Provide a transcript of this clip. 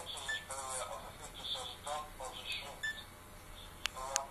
counseling.